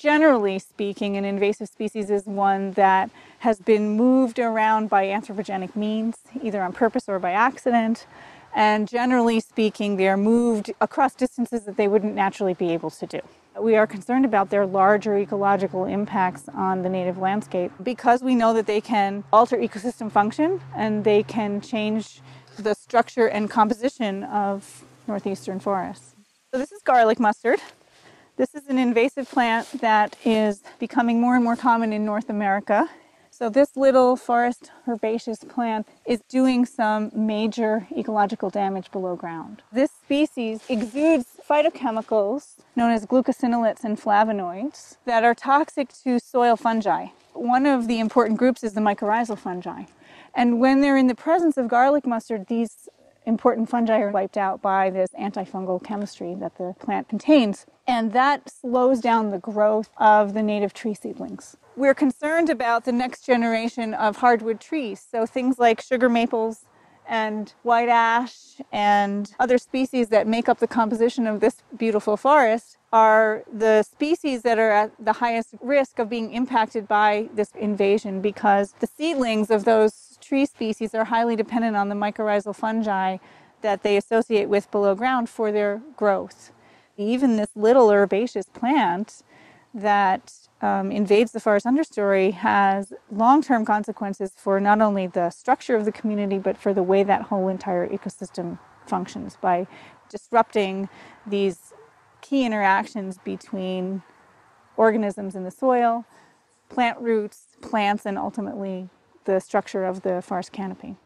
Generally speaking, an invasive species is one that has been moved around by anthropogenic means, either on purpose or by accident. And generally speaking, they are moved across distances that they wouldn't naturally be able to do. We are concerned about their larger ecological impacts on the native landscape because we know that they can alter ecosystem function and they can change the structure and composition of northeastern forests. So this is garlic mustard. This is an invasive plant that is becoming more and more common in North America. So this little forest herbaceous plant is doing some major ecological damage below ground. This species exudes phytochemicals known as glucosinolates and flavonoids that are toxic to soil fungi. One of the important groups is the mycorrhizal fungi. And when they're in the presence of garlic mustard, these important fungi are wiped out by this antifungal chemistry that the plant contains. And that slows down the growth of the native tree seedlings. We're concerned about the next generation of hardwood trees. So things like sugar maples and white ash and other species that make up the composition of this beautiful forest are the species that are at the highest risk of being impacted by this invasion because the seedlings of those tree species are highly dependent on the mycorrhizal fungi that they associate with below ground for their growth. Even this little herbaceous plant that um, invades the forest understory has long-term consequences for not only the structure of the community but for the way that whole entire ecosystem functions by disrupting these key interactions between organisms in the soil, plant roots, plants, and ultimately the structure of the forest canopy.